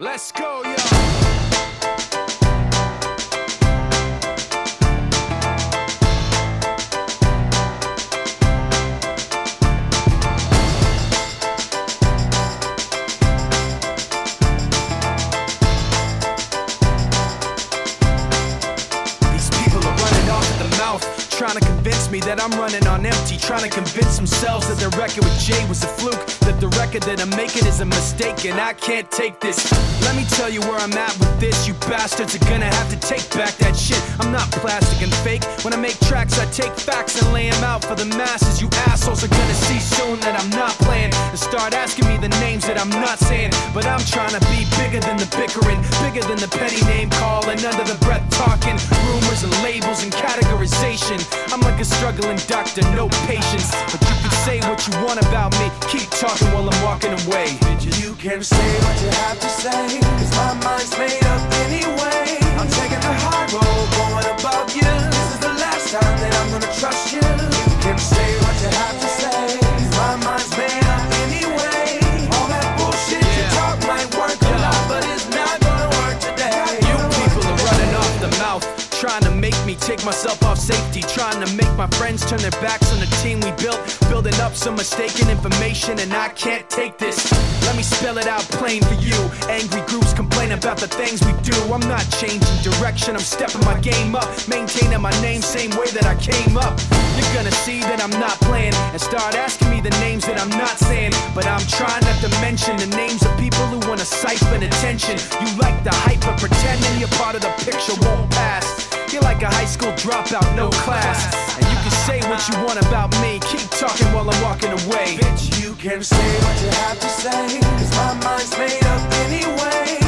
Let's go, yo. Me that I'm running on empty, trying to convince themselves that their record with Jay was a fluke, that the record that I'm making is a mistake, and I can't take this. Let me tell you where I'm at with this. You bastards are gonna have to take back that shit. I'm not plastic and fake. When I make tracks, I take facts and lay them out for the masses. You assholes are gonna see soon that I'm start asking me the names that I'm not saying. But I'm trying to be bigger than the bickering, bigger than the petty name calling, under the breath talking, rumors and labels and categorization. I'm like a struggling doctor, no patience. But you can say what you want about me, keep talking while I'm walking away. You can say what you have to say, cause my mind's made up anyway. I'm taking the hard road, take myself off safety, trying to make my friends turn their backs on the team we built, building up some mistaken information, and I can't take this. Let me spell it out plain for you. Angry groups complain about the things we do. I'm not changing direction, I'm stepping my game up, maintaining my name same way that I came up. You're gonna see that I'm not playing and start asking me the names that I'm not saying, but I'm trying not to mention the names of people who wanna siphon attention. You like the hype, but pretending you're part of the picture won't pass. Like a high school dropout, no class. And you can say what you want about me. Keep talking while I'm walking away. Bitch, you can say what you have to say, cause my mind's made up anyway.